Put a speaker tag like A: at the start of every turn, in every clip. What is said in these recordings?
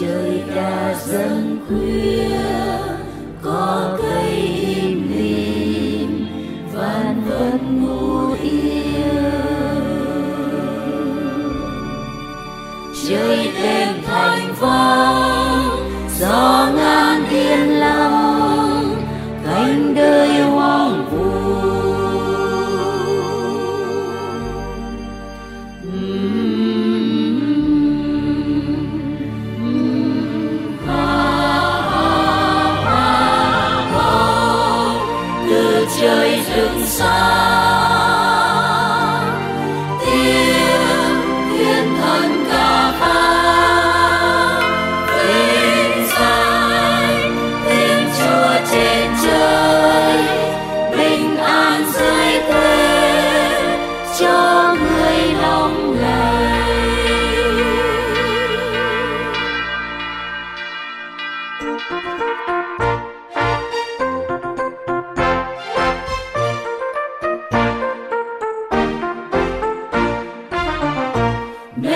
A: trời đã dâng khuya. Trời rừng xa.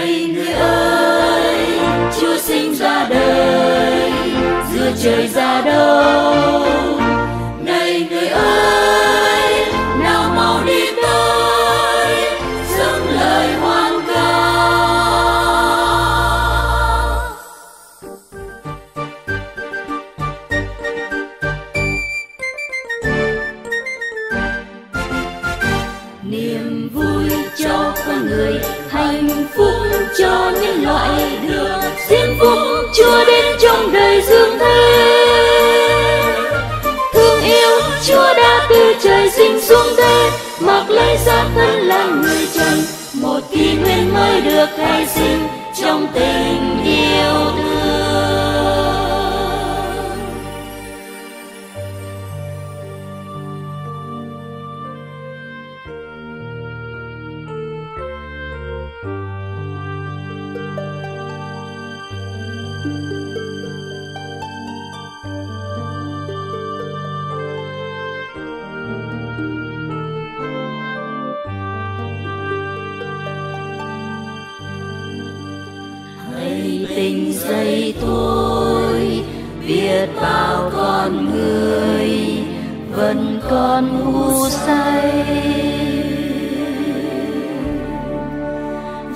A: Này người ơi chúa sinh ra đời giữa trời ra đâu? Hạnh phúc cho nhân loại được diễm phúc. Chúa đến trong đời dương thế. Thương yêu chúa đã từ trời sinh xuống thế. Mặc lấy xác thân làm người trần. Một kỷ nguyên mới được khai sinh trong tình yêu thương thầy tình dậy tôi, biết bao con người vẫn còn ngu say.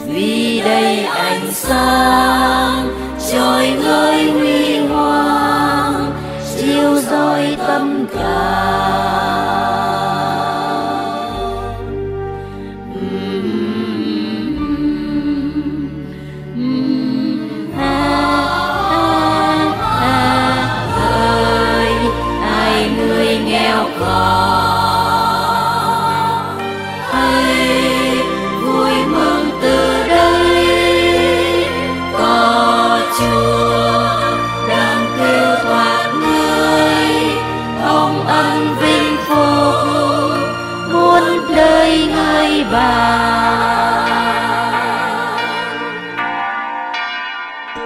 A: Vì đây ánh sáng, trời ngơi huy hoàng, chiếu rọi tâm can.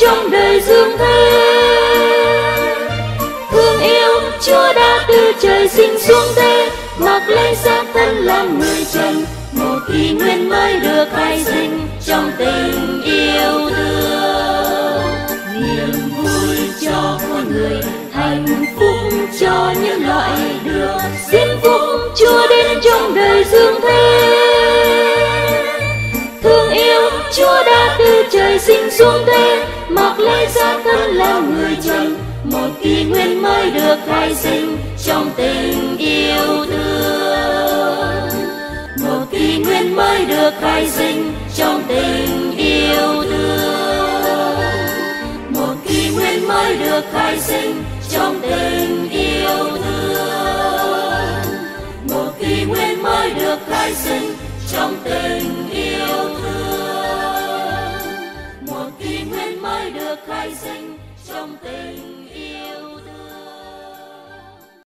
A: trong đời dương thế. Thương yêu chúa đã từ trời sinh xuống thế, mặc lấy xác thân làm người trần. Một kỷ nguyên mới được khai sinh trong tình yêu thương. Niềm vui cho con người, hạnh phúc cho những loại được xin phúc. Chúa đến trong đời dương thế. Thương yêu chúa đã từ trời sinh xuống thế mặc lấy ra thân làm người trần một kỷ nguyên mới được khai sinh trong tình yêu thương. Một kỷ nguyên mới được khai sinh trong tình yêu thương. Một kỷ nguyên mới được khai sinh trong tình yêu thương. Một kỷ nguyên mới được khai sinh